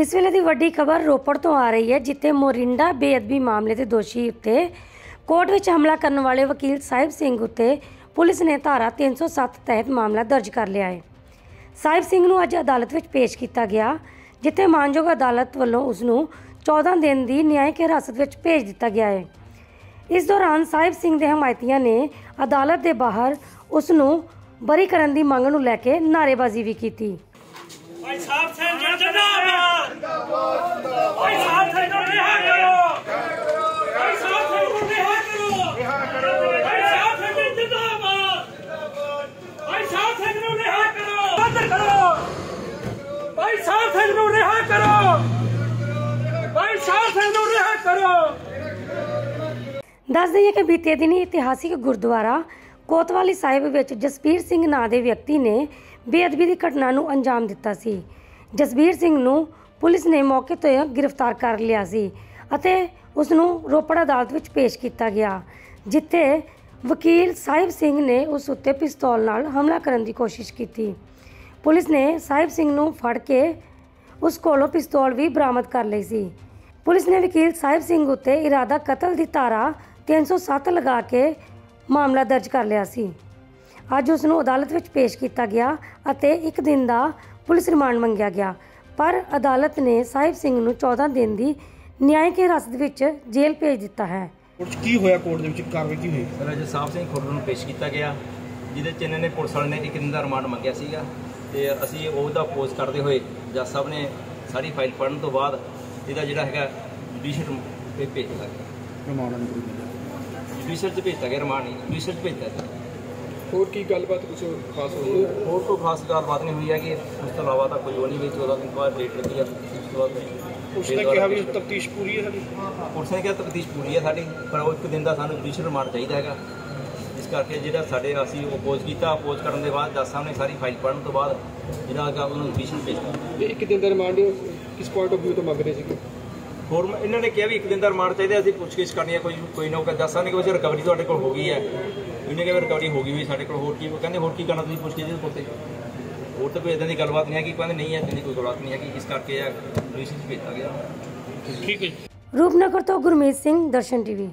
ਇਸ ਵੇਲੇ ਦੀ ਵੱਡੀ ਖਬਰ ਰੋਪੜ ਤੋਂ ਆ ਰਹੀ ਹੈ, ਜਿੱਥੇ ਮੋਰਿੰਡਾ ਬੇਅਦਬੀ ਮਾਮਲੇ ਦੇ ਦੋਸ਼ੀ ਉੱਤੇ ਕੋਰਟ ਵਿੱਚ ਹਮਲਾ ਕਰਨ ਵਾਲੇ ਵਕੀਲ ਸਾਹਿਬ ਸਿੰਘ ਉੱਤੇ ਪੁਲਿਸ ਨੇ ਧਾਰਾ 307 ਤਹਿਤ ਮਾਮਲਾ ਦਰਜ ਕਰ ਲਿਆ ਹੈ। ਸਾਹਿਬ ਸਿੰਘ ਨੂੰ ਅੱਜ ਅਦਾਲਤ ਵਿੱਚ ਪੇਸ਼ ਕੀਤਾ ਗਿਆ, ਜਿੱਥੇ ਮਾਨਯੋਗ ਅਦਾਲਤ ਵੱਲੋਂ ਉਸ ਨੂੰ 14 ਦਿਨ ਦੀ ਨਿਆਇਕ ਹਿਰਾਸਤ ਵਿੱਚ ਭੇਜ ਦਿੱਤਾ ਗਿਆ ਹੈ। ਇਸ ਦੌਰਾਨ ਸਾਹਿਬ ਸਿੰਘ ਦੇ ਹਮਾਇਤੀਆਂ ਨੇ ਅਦਾਲਤ ਦੇ ਬਾਹਰ ਉਸ ਨੂੰ ਬਰੀ ਕਰਨ ਦੀ ਮੰਗ ਨੂੰ ਲੈ ਕੇ ਨਾਅਰੇਬਾਜ਼ੀ ਵੀ ਕੀਤੀ। ਭਾਈ ਸਾਹਿਬ ਸਿੰਘ ਜੀ ਜਿੰਦਾਬਾਦ। ਭਾਈ ਸਾਹਿਬ ਸਿੰਘ ਨੂੰ ਰਿਹਾ ਕਰੋ। ਭਾਈ ਸਾਹਿਬ ਸਿੰਘ ਨੂੰ ਰਿਹਾ ਕਰੋ। ਭਾਈ ਸਾਹਿਬ ਸਿੰਘ ਜੀ ਜਿੰਦਾਬਾਦ। ਭਾਈ ਸਾਹਿਬ ਸਿੰਘ ਨੂੰ ਰਿਹਾ ਕਰੋ। ਬੰਦ ਕਰੋ। ਭਾਈ ਸਾਹਿਬ ਸਿੰਘ ਨੂੰ ਰਿਹਾ ਕਰੋ। ਭਾਈ ਸਾਹਿਬ ਸਿੰਘ ਨੂੰ ਰਿਹਾ ਕਰੋ। ਦੱਸ ਦਈਏ ਕਿ ਬੀਤੇ ਦਿਨੀ ਇਤਿਹਾਸਿਕ ਗੁਰਦੁਆਰਾ ਕੋਤਵਾਲੀ ਸਾਹਿਬ ਵਿੱਚ ਜਸਬੀਰ ਸਿੰਘ ਨਾਂ ਦੇ ਵਿਅਕਤੀ ਨੇ ਬੇਅਦਬੀ ਦੀ ਘਟਨਾ ਨੂੰ ਅੰਜਾਮ ਦਿੱਤਾ ਸੀ। ਜਸਬੀਰ ਸਿੰਘ ਨੂੰ ਪੁਲਿਸ ਨੇ ਮੌਕੇ ਤੋਂ ਗ੍ਰਿਫਤਾਰ ਕਰ ਲਿਆ ਸੀ ਅਤੇ ਉਸ ਨੂੰ ਰੋਪੜ ਅਦਾਲਤ ਵਿੱਚ ਪੇਸ਼ ਕੀਤਾ ਗਿਆ, ਜਿੱਥੇ ਵਕੀਲ ਸਾਹਿਬ ਸਿੰਘ ਨੇ ਉਸ ਉੱਤੇ ਪਿਸਤੌਲ ਨਾਲ ਹਮਲਾ ਕਰਨ ਦੀ ਕੋਸ਼ਿਸ਼ ਕੀਤੀ। ਪੁਲਿਸ ਨੇ ਸਾਹਿਬ ਸਿੰਘ ਨੂੰ ਫੜ ਕੇ ਉਸ ਕੋਲੋਂ ਪਿਸਤੌਲ ਵੀ ਬਰਾਮਦ ਕਰ ਲਈ ਸੀ। ਪੁਲਿਸ ਨੇ ਵਕੀਲ ਸਾਹਿਬ ਸਿੰਘ ਉੱਤੇ ਇਰਾਦਾ ਕਤਲ ਦੀ ਧਾਰਾ 307 ਲਗਾ ਕੇ ਮਾਮਲਾ ਦਰਜ ਕਰ ਲਿਆ ਸੀ। ਅੱਜ ਉਸ ਨੂੰ ਅਦਾਲਤ ਵਿੱਚ ਪੇਸ਼ ਕੀਤਾ ਗਿਆ ਅਤੇ ਇੱਕ ਦਿਨ ਦਾ ਪੁਲਿਸ ਰਿਮਾਂਡ ਮੰਗਿਆ ਗਿਆ। ਪਰ ਅਦਾਲਤ ਨੇ ਸਾਹਿਬ ਸਿੰਘ ਨੂੰ 14 ਦਿਨ ਦੀ ਨਿਆਇਕ ਹਿਰਾਸਤ ਵਿੱਚ ਜੇਲ੍ਹ ਭੇਜ ਦਿੱਤਾ ਹੈ। 'ਚ ਕੀ ਹੋਇਆ? ਕੋਰਟ ਦੇ ਵਿੱਚ ਕਾਰਵਾਈ ਕੀ ਹੋਈ? ਰਜਤ ਸਿੰਘ ਖੁਰਦ ਨੂੰ ਪੇਸ਼ ਕੀਤਾ ਗਿਆ ਜਿਹਦੇ ਚ ਇਹਨਾਂ ਨੇ ਪੁਲਿਸ ਵਾਲੇ ਨੇ ਇੱਕ ਦਿਨ ਦਾ ਰਿਮਾਂਡ ਮੰਗਿਆ ਸੀਗਾ ਤੇ ਅਸੀਂ ਉਹਦਾ ਪੋਜ਼ ਕਰਦੇ ਹੋਏ ਜੱਜ ਸਾਹਿਬ ਨੇ ਸਾਰੀ ਫਾਈਲ ਪੜ੍ਹਨ ਤੋਂ ਬਾਅਦ ਇਹਦਾ ਜਿਹੜਾ ਹੈਗਾ ਜੁਡੀਸ਼ੀਅਲ ਤੇ ਭੇਜ ਦਿੱਤਾ ਗਿਆ ਨੂੰ ਜੁਡੀਸ਼ੀਅਲ ਚ ਭੇਜਤਾ ਗਿਆ ਰਿਮਾਂਡ ਨਹੀਂ ਜੁਡੀਸ਼ੀਅਲ ਚ ਭੇਜਤਾ ਗਿਆ। ਹੋਰ ਕੀ ਗੱਲਬਾਤ ਕੁਝ ਖਾਸ ਹੋਈ ਹੋਰ ਕੋਈ ਖਾਸ ਗੱਲਬਾਤ ਨਹੀਂ ਹੋਈ ਹੈ ਕਿ ਉਸ ਤੋਂ ਇਲਾਵਾ ਤਾਂ ਕੋਈ ਉਹ ਨਹੀਂ ਵੀ 14 ਦਿਨ ਬਾਅਦ ਡੇਟ ਲੱਗੀ ਆ ਉਸ ਤੋਂ ਬਾਅਦ ਉਸਨੇ ਕਿਹਾ ਵੀ ਤਫਤੀਸ਼ ਪੂਰੀ ਹੈ ਸਾਡੀ। ਪੁਲਿਸ ਨੇ ਕਿਹਾ ਤਫਤੀਸ਼ ਪੂਰੀ ਹੈ ਸਾਡੀ ਪਰ ਉਹ ਇੱਕ ਦਿਨ ਦਾ ਸਾਨੂੰ ਜੁਡੀਸ਼ੀਅਲ ਰਿਮਾਂਡ ਚਾਹੀਦਾ ਹੈਗਾ। ਇਸ ਕਰਕੇ ਜਿਹੜਾ ਸਾਡੇ ਅਸੀਂ ਅਪੋਜ਼ ਕੀਤਾ ਅਪੋਜ਼ ਕਰਨ ਦੇ ਬਾਅਦ ਜੱਜ ਸਾਹਿਬ ਨੇ ਸਾਰੀ ਫਾਈਲ ਪੜ੍ਹਨ ਤੋਂ ਬਾਅਦ ਜਿਹੜਾ ਹੈਗਾ ਉਹਨੂੰ ਜੁਡੀਸ਼ੀਅਲ ਭੇਜਤਾ ਇਹ ਇੱਕ ਦਿਨ ਦਾ ਰਿਮਾਂਡ ਕਿਸ ਪੁਆਇੰਟ ਆਫ View ਤੋਂ ਮੰਗ ਰਹੇ ਸੀਗੇ? ਹੋਰ ਇਹਨਾਂ ਨੇ ਕਿਹਾ ਵੀ ਇੱਕ ਦਿਨ ਦਾ ਰਿਮਾਂਡ ਚਾਹੀਦਾ ਅਸੀਂ ਪੁੱਛਗਿੱਛ ਕਰਨੀ ਹੈ ਕੋਈ ਕੋਈ ਨਾ ਕੋਈ ਦੱਸਾਂ ਨਹੀਂ ਕਿ ਰਿਕਵਰੀ ਤੁਹਾਡੇ ਕੋਲ ਹੋ ਗਈ ਹੈ। ਇਹਨੇ ਕਿਹਾ ਰਿਕਵਰੀ ਹੋ ਗਈ ਵੀ ਸਾਡੇ ਕੋਲ ਹੋਰ ਕੀ ਕਹਿੰਦੇ ਹੋਰ ਕੀ ਕਰਨਾ ਤੁਸੀਂ ਪੁੱਛ ਕੇ ਜੀ ਪੁੱਤੇ ਹੋਰ ਤਾਂ ਕੋਈ ਇਦਾਂ ਦੀ ਗੱਲਬਾਤ ਨਹੀਂ ਹੈ ਕਿ ਕਹਿੰਦੇ ਨਹੀਂ ਹੈ ਇਦਾਂ ਦੀ ਕੋਈ ਗੱਲਬਾਤ ਨਹੀਂ ਹੈ ਕਿ ਇਸ ਕਰਕੇ ਇਹ ਪੁਲਿਸ ਵਿੱਚ ਭੇਜਿਆ ਗਿਆ। ਠੀਕ ਹੈ ਰੂਪਨਗਰ ਤੋਂ ਗੁਰਮੀਤ ਸਿੰਘ ਦਰਸ਼ਨ ਟੀਵੀ।